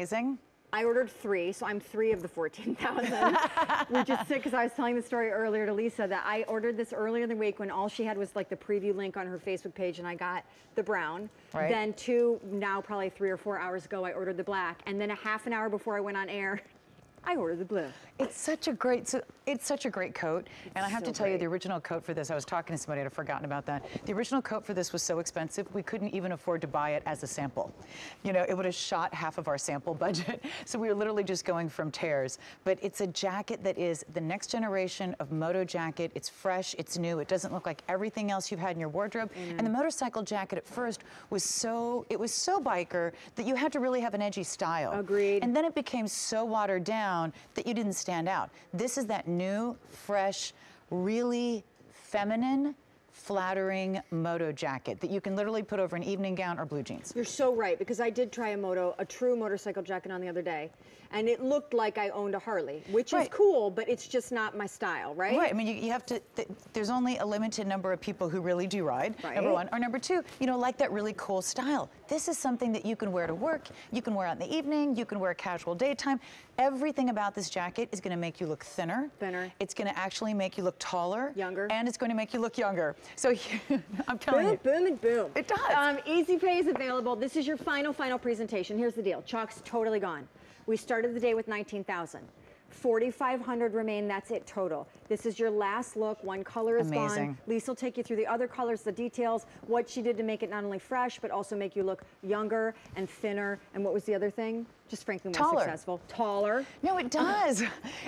Amazing. I ordered three, so I'm three of the 14,000, which is sick because I was telling the story earlier to Lisa that I ordered this earlier in the week when all she had was like the preview link on her Facebook page and I got the brown. Right. Then two, now probably three or four hours ago, I ordered the black. And then a half an hour before I went on air, I ordered the blue. It's such a great, so it's such a great coat. and I have so to tell you, the original coat for this, I was talking to somebody, I'd forgotten about that. The original coat for this was so expensive, we couldn't even afford to buy it as a sample. You know, it would have shot half of our sample budget. So we were literally just going from tears. But it's a jacket that is the next generation of moto jacket. It's fresh, it's new, it doesn't look like everything else you've had in your wardrobe. Mm-hmm. And the motorcycle jacket at first was so, it was so biker that you had to really have an edgy style. Agreed. And then it became so watered down that you didn't stand out. This is that new, fresh, really feminine, flattering moto jacket that you can literally put over an evening gown or blue jeans. You're so right because I did try a moto, a true motorcycle jacket on the other day, and it looked like I owned a Harley, which Right. is cool, but it's just not my style, right? Right. I mean, you, you have to. Th there's only a limited number of people who really do ride. Number one, or number two, you know, like that really cool style. This is something that you can wear to work. You can wear out in the evening. You can wear casual daytime. Everything about this jacket is going to make you look thinner. Thinner. It's going to actually make you look taller. Younger. And it's going to make you look younger. So I'm telling Boom, you. boom, and boom. It does. Um, Easy Pay is available. This is your final, final presentation. Here's the deal. Chalk's totally gone. We started the day with 19,000. 4,500 remain, that's it total. This is your last look, one color is Amazing. gone. Lisa will take you through the other colors, the details, what she did to make it not only fresh, but also make you look younger and thinner. And what was the other thing? Just frankly more Taller. successful. Taller. No, it uh-huh. does.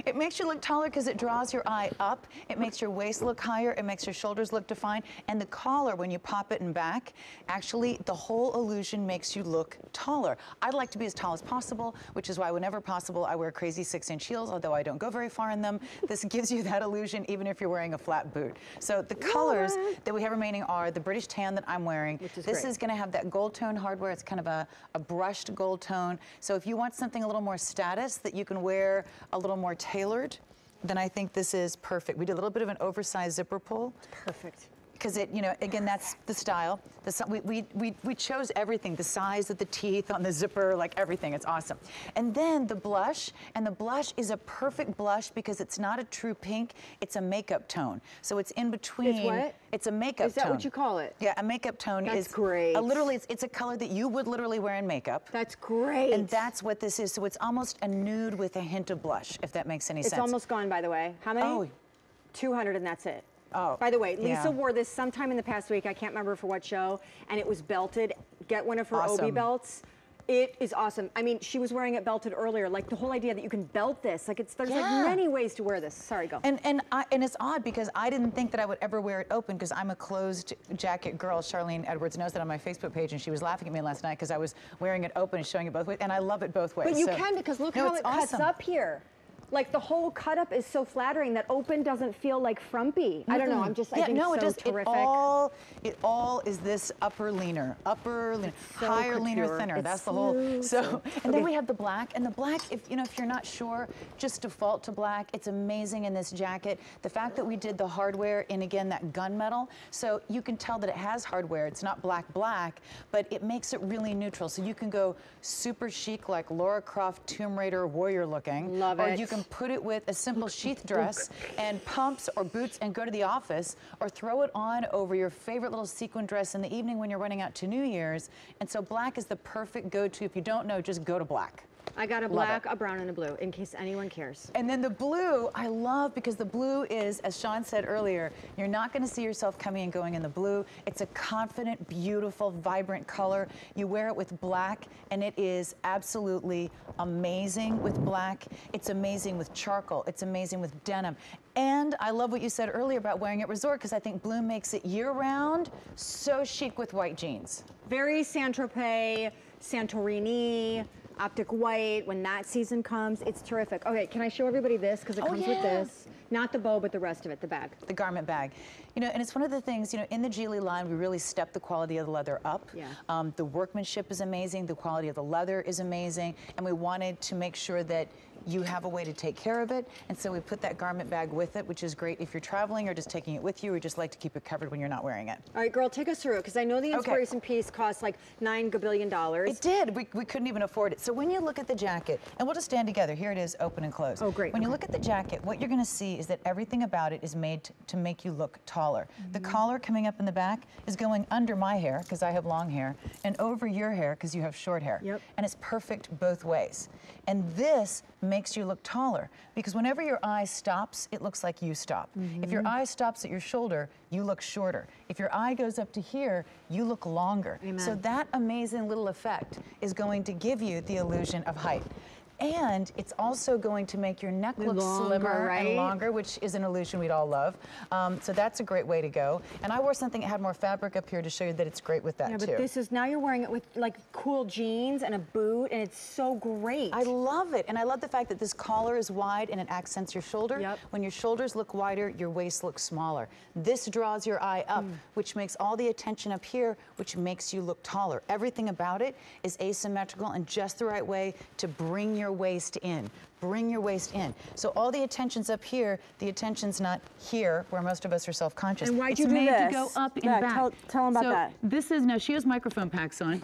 It makes you look taller because it draws your eye up. It makes your waist look higher. It makes your shoulders look defined. And the collar, when you pop it in back, actually the whole illusion makes you look taller. I'd like to be as tall as possible, which is why whenever possible, I wear crazy six inch heels, although I don't go very far in them. This gives you that illusion even if you're wearing a flat boot. So the colors What? that we have remaining are the British tan that I'm wearing. Which is this great. is going to have that gold tone hardware. It's kind of a, a brushed gold tone. So if you want something a little more status that you can wear a little more tailored, then I think this is perfect. We did a little bit of an oversized zipper pull Perfect. Because it, you know, again, that's the style. The, we, we, we, we chose everything, the size of the teeth on the zipper, like everything. It's awesome. And then the blush, and the blush is a perfect blush because it's not a true pink, it's a makeup tone. So it's in between. It's what? It's a makeup tone. Is that tone. what you call it? Yeah, a makeup tone That's is great. A, literally, it's, it's a color that you would literally wear in makeup. That's great. And that's what this is. So it's almost a nude with a hint of blush, if that makes any It's sense. It's almost gone, by the way. How many? Oh. 200 and that's it. Oh, By the way, Lisa yeah. wore this sometime in the past week. I can't remember for what show, and it was belted. Get one of her Obi belts. It is awesome. I mean, she was wearing it belted earlier. Like the whole idea that you can belt this. Like it's there's Yeah. like many ways to wear this. Sorry, go. And and I, and it's odd because I didn't think that I would ever wear it open because I'm a closed jacket girl. Charlene Edwards knows that on my Facebook page, and she was laughing at me last night because I was wearing it open and showing it both ways, and I love it both ways. but you so- can because look No, how it cuts up here. Like the whole cut up is so flattering that open doesn't feel like frumpy. I don't know. I'm just I yeah, think no, it's it so does. terrific. It all, it all is this upper leaner, upper leaner, so higher, leaner, thinner. It's That's the whole. so, and then we have the black, and the black. If you know, if you're not sure, just default to black. It's amazing in this jacket. The fact that we did the hardware in again that gunmetal, so you can tell that it has hardware. It's not black black, but it makes it really neutral. So you can go super chic like Laura Croft Tomb Raider warrior looking, Love or it. you can put it with a simple sheath dress and pumps or boots and go to the office or throw it on over your favorite little sequin dress in the evening when you're running out to New Year's. And so black is the perfect go-to. If you don't know, just go to black. I got a black, a brown, and a blue in case anyone cares. And then the blue, I love because the blue is, as Shawn said earlier, you're not going to see yourself coming and going in the blue. It's a confident, beautiful, vibrant color. You wear it with black, and it is absolutely amazing with black. It's amazing with charcoal. It's amazing with denim. And I love what you said earlier about wearing it resort because I think blue makes it year-round so chic with white jeans. Very Saint Tropez, Santorini, Optic White. When that season comes, it's terrific. Okay, can I show everybody this because it Oh, comes with this? Not the bow, but the rest of it, the bag. the garment bag. You know, and it's one of the things, you know, in the G.I.L.I. line, we really step the quality of the leather up. Yeah. Um, the workmanship is amazing, the quality of the leather is amazing, and we wanted to make sure that you have a way to take care of it. And so we put that garment bag with it, which is great if you're traveling or just taking it with you or just like to keep it covered when you're not wearing it. All right, girl, take us through it because I know the Okay. inspiration piece costs like nine gabillion dollars. It did. We, we couldn't even afford it. So when you look at the jacket, and we'll just stand together. Here it is, open and close. Oh, great. When you look at the jacket, what you're going to see is that everything about it is made to make you look taller. Mm-hmm. The collar coming up in the back is going under my hair because I have long hair, and over your hair because you have short hair. Yep. And it's perfect both ways. And this makes you look taller because whenever your eye stops, it looks like you stop. Mm-hmm. If your eye stops at your shoulder, you look shorter. If your eye goes up to here, you look longer. So that amazing little effect is going to give you the illusion of height. And it's also going to make your neck look Longer, slimmer right? and longer, which is an illusion we'd all love. Um, so that's a great way to go. And I wore something that had more fabric up here to show you that it's great with that Yeah, too. but this is now you're wearing it with like cool jeans and a boot, and it's so great. I love it. And I love the fact that this collar is wide and it accents your shoulder. Yep. When your shoulders look wider, your waist looks smaller. This draws your eye up, Hmm. which makes all the attention up here, which makes you look taller. Everything about it is asymmetrical and just the right way to bring your waist in. Bring your waist in. So all the attention's up here, the attention's not here, where most of us are self-conscious. And why'd it's you do made to go up Yeah, and back. tell- tell 'em about So that. This is, now she has microphone packs on.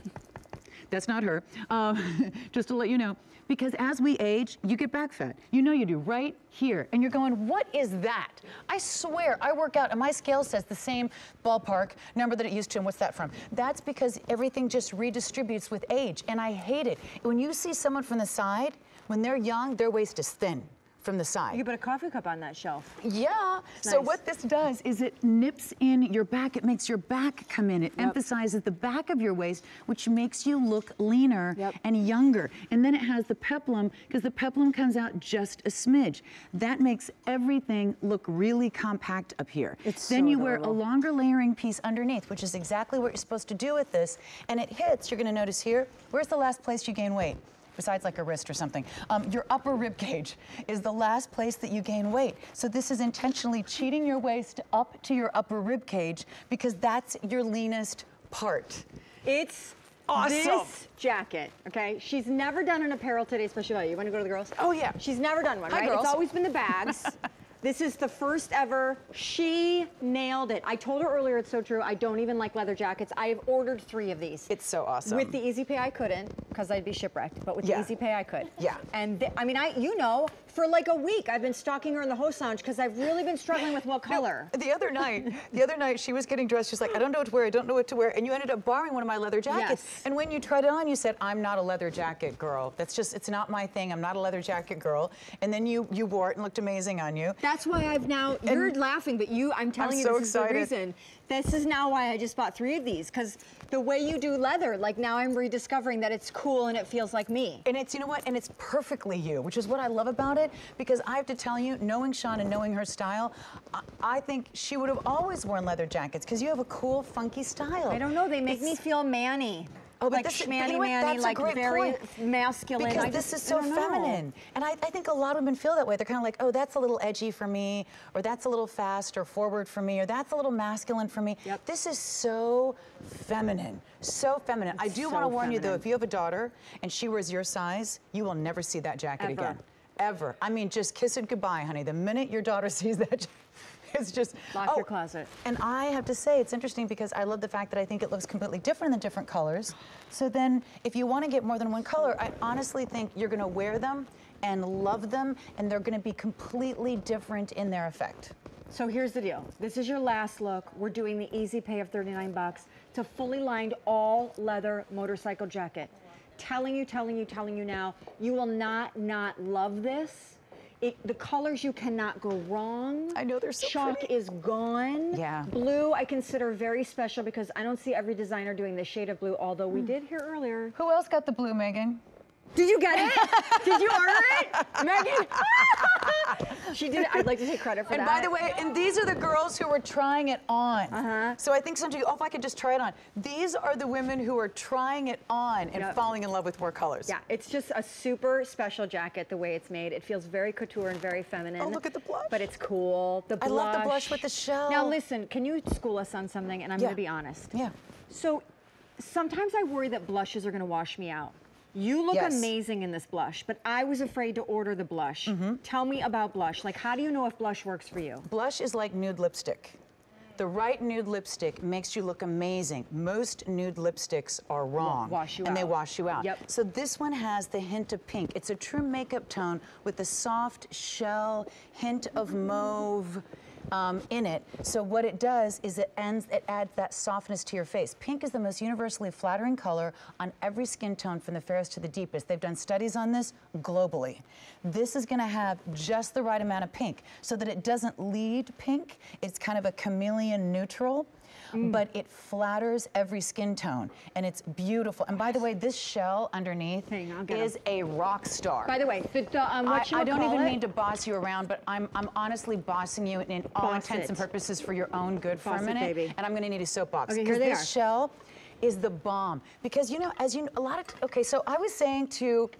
That's not her. Um, just to let you know, because as we age, you get back fat. You know you do, right here. And you're going, what is that? I swear, I work out and my scale says the same ballpark number that it used to. And what's that from? That's because everything just redistributes with age. And I hate it. When you see someone from the side, when they're young, their waist is thin from the side. you put a coffee cup on that shelf. Yeah. So what this does is it nips in your back. It makes your back come in. It emphasizes the back of your waist, which makes you look leaner Yep. and younger. And then it has the peplum because the peplum comes out just a smidge. That makes everything look really compact up here. It's then so you wear a longer layering piece underneath, which is exactly what you're supposed to do with this. And it hits, you're gonna notice here, where's the last place you gain weight? Besides like a wrist or something. Um, your upper rib cage is the last place that you gain weight. So this is intentionally cheating your waist up to your upper rib cage because that's your leanest part. It's Awesome. this jacket. Okay, she's never done an apparel today special value. You want to go to the girls? Oh, yeah. She's never done one, Hi, right? girls. It's always been the bags. this is the first ever. She nailed it. I told her earlier. It's so true. I don't even like leather jackets. I have ordered three of these. It's so awesome. With the Easy Pay, I couldn't because I'd be shipwrecked. But with Yeah. the Easy Pay, I could. Yeah. And I mean, I you know, for like a week, I've been stalking her in the host lounge because I've really been struggling with what color. The other night, the other night she was getting dressed. She's like, I don't know what to wear. I don't know what to wear. And you ended up borrowing one of my leather jackets. Yes. And when you tried it on, you said, I'm not a leather jacket girl. That's just, it's not my thing. I'm not a leather jacket girl. And then you you wore it and looked amazing on you. That's why I've now. You're laughing, but you. I'm telling you, so this is the reason. This is now why I just bought three of these because the way you do leather, like now I'm rediscovering that it's cool and it feels like me. And it's, you know what? And it's perfectly you, which is what I love about it. Because I have to tell you, knowing Shawn and knowing her style, I, I think she would have always worn leather jackets because you have a cool, funky style. I don't know. They make me feel manny. Oh, but like this- you schmanny know manny, like very point. masculine. Because I this just- is so know. feminine. And I, I think a lot of women feel that way. They're kind of like, oh, that's a little edgy for me, or that's a little fast or forward for me, or that's a little masculine for me. Yep. This is so feminine, so feminine. I do so want to warn you, though, if you have a daughter and she wears your size, you will never see that jacket Ever. again. Ever. I mean, just kiss it goodbye, honey. The minute your daughter sees that jacket, it's just Lock oh, your closet. and I have to say, it's interesting because I love the fact that I think it looks completely different in different colors. So then, if you want to get more than one color, I honestly think you're going to wear them and love them, and they're going to be completely different in their effect. So here's the deal. This is your last look. We're doing the easy pay of 39 bucks. It's a fully lined all leather motorcycle jacket. Telling you, telling you, telling you now, you will not not love this. It, the colors you cannot go wrong. I know, they're so Chalk pretty. is gone. Yeah. Blue I consider very special because I don't see every designer doing this shade of blue. Although we Hmm. did hear earlier. Who else got the blue, Megan? Did you get it? Did you order it? Megan? she did it. I'd like to take credit for And that. And by the way, and these are the girls who were trying it on. Uh-huh. So I think some of you, oh, if I could just try it on. These are the women who are trying it on and Yep. falling in love with more colors. Yeah, it's just a super special jacket the way it's made. It feels very couture and very feminine. Oh, look at the blush. But it's cool. The blush. I love the blush with the shell. Now listen, can you school us on something? And I'm Yeah. going to be honest. Yeah. So sometimes I worry that blushes are going to wash me out. You look Yes. amazing in this blush, but I was afraid to order the blush. Mm-hmm. Tell me about blush. Like, how do you know if blush works for you? Blush is like nude lipstick. The right nude lipstick makes you look amazing. Most nude lipsticks are wrong. wash you and they wash you out. Yep. So this one has the hint of pink. It's a true makeup tone with the soft shell, hint of mauve. Um, in it. So what it does is it ends, it adds that softness to your face. Pink is the most universally flattering color on every skin tone from the fairest to the deepest. They've done studies on this globally. This is gonna have just the right amount of pink so that it doesn't lead pink. It's kind of a chameleon neutral. Mm. But it flatters every skin tone and it's beautiful. And by the way, this shell underneath Hang on, I'll is a rock star. By the way, the, the, um, I, I don't even it? mean to boss you around, but I'm, I'm honestly bossing you in all Boss intents it. and purposes for your own good for Boss a it, minute. baby. And I'm going to need a soapbox. Okay, here they this are. shell is the bomb. Because, you know, as you a lot of, okay, so I was saying to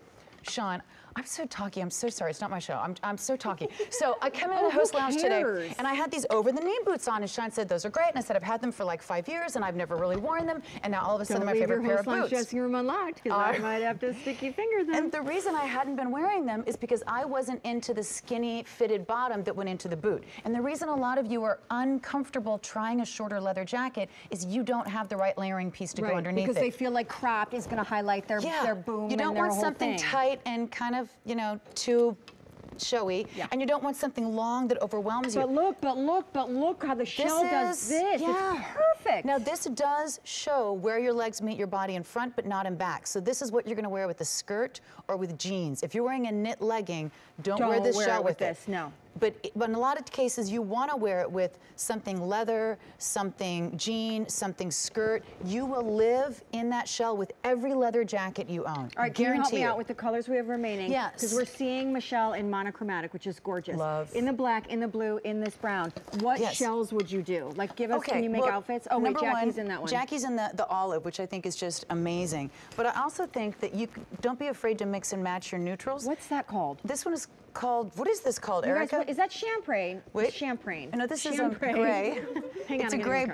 Shawn, I'm so talky. I'm so sorry. It's not my show. I'm, I'm so talky. So I come in Oh, the host lounge today, and I had these over-the-knee boots on, and Shawn said those are great. And I said I've had them for like five years, and I've never really worn them. And now all of a sudden, my leave favorite your pair of boots. dressing room unlocked because Uh, I might have to sticky finger them. And the reason I hadn't been wearing them is because I wasn't into the skinny fitted bottom that went into the boot. And the reason a lot of you are uncomfortable trying a shorter leather jacket is you don't have the right layering piece to go underneath because it. they feel like cropped is going to highlight their yeah, their boom. you don't want something thing. tight and kind of, you know, too showy. Yeah. And you don't want something long that overwhelms you. But look, but look, but look how the shell does is- this. yeah. It's perfect. Now this does show where your legs meet your body in front, but not in back. So this is what you're going to wear with a skirt or with jeans. If you're wearing a knit legging, don't, wear Don't this wear shell it with it. this, no. But, but in a lot of cases, you want to wear it with something leather, something jean, something skirt. You will live in that shell with every leather jacket you own. All right, can you help Guarantee me it. out with the colors we have remaining? Yes. Because we're seeing Michelle in monochromatic, which is gorgeous. Love. In the black, in the blue, in this brown. What Yes. shells would you do? Like, give us, can you make well, outfits? Oh, wait, number Jackie's one, in that one. Jackie's in the, the olive, which I think is just amazing. But I also think that you don't be afraid to mix and match your neutrals. What's that called? This one is called, what is this called, You guys, Erica? what- is that champagne? Wait. Champagne. No, this is a gray. Hang on, it's I'm a gray,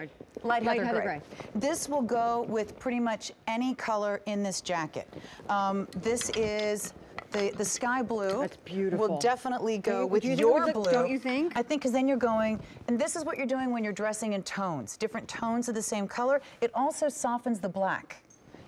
light Light heather, gray. gray. This will go with pretty much any color in this jacket. Um, this is the, the sky blue. That's beautiful. Will definitely go you- with you your look- blue. don't you think? I think because then you're going, and this is what you're doing when you're dressing in tones, different tones of the same color. It also softens the black.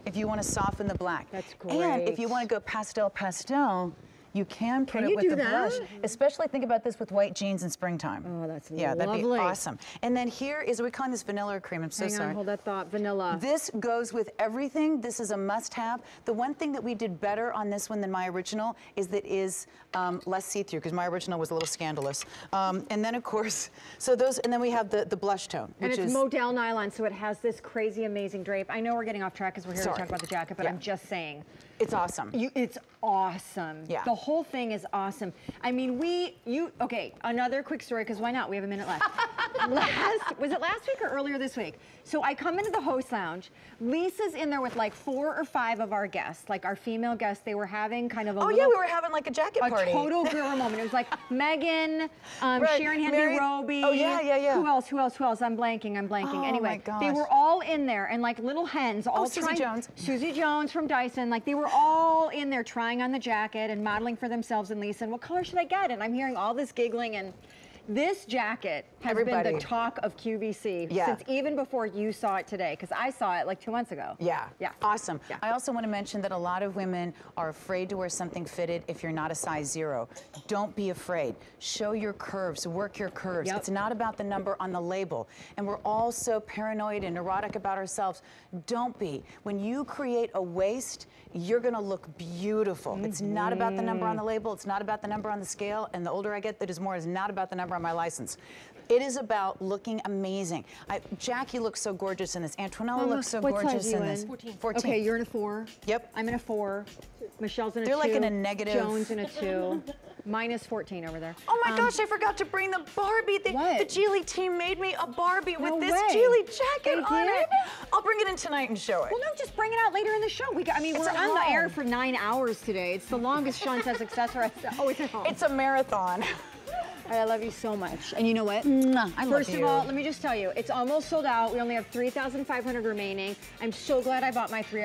If you want to soften the black. That's great. And if you want to go pastel pastel, you can put Can it with the blush. Especially think about this with white jeans in springtime. Oh, that's lovely. Yeah, that'd be awesome. And then here is, are we calling this vanilla or cream? I'm so Hang sorry. on, hold that thought. Vanilla. This goes with everything. This is a must-have. The one thing that we did better on this one than my original is that it is um, less see-through because my original was a little scandalous. Um, and then of course, so those, and then we have the, the blush tone, and which it's is modal nylon, so it has this crazy, amazing drape. I know we're getting off track because we're here Sorry. to talk about the jacket, but Yeah. I'm just saying. It's awesome. You, it's awesome. Yeah. The whole thing is awesome. I mean, we, you, okay, another quick story, because why not? We have a minute left. last, was it last week or earlier this week? So I come into the host lounge. Lisa's in there with like four or five of our guests, like our female guests. They were having kind of a oh little, yeah, we were having like a jacket a party. total girl moment. It was like Megan, um, Right, Sharon Henry Mary- Roby. Oh, yeah, yeah, yeah. Who else? Who else? Who else? I'm blanking. I'm blanking. Oh, anyway, they were all in there and like little hens, all Oh, Susie trying. Jones. Susie Jones from Dyson. Like they were all in there trying on the jacket and modeling for themselves and Lisa. And what color should I get? And I'm hearing all this giggling and. This jacket has been the talk of QVC Yeah. since even before you saw it today, because I saw it like two months ago. Yeah. Yeah. Awesome. Yeah. I also want to mention that a lot of women are afraid to wear something fitted if you're not a size zero. Don't be afraid. Show your curves, work your curves. Yep. It's not about the number on the label. And we're all so paranoid and neurotic about ourselves. Don't be. When you create a waist, you're going to look beautiful. It's not about the number on the mm-hmm. label. It's not about the number on the scale. And the older I get, that is more is not about the number on on my license. It is about looking amazing. I, Jackie looks so gorgeous in this. Antonella looks so what size gorgeous are you in this. in? 14. Okay, you're in a four. Yep. I'm in a four. Michelle's in a They're two. like in a negative- Jones in a two. Minus 14 over there. Oh my Um, gosh, I forgot to bring the Barbie. The, What? the G.I.L.I. team made me a Barbie No with this way. G.I.L.I. jacket They on did? it. I'll bring it in tonight and show it. Well, no, just bring it out later in the show. We got, I mean, It's we're at on the air for nine hours today. It's the longest Shawn says successor. Oh, it's at home. It's a marathon. I love you so much. And you know what? Mwah, I love First of you. all, let me just tell you, it's almost sold out. We only have 3,500 remaining. I'm so glad I bought my three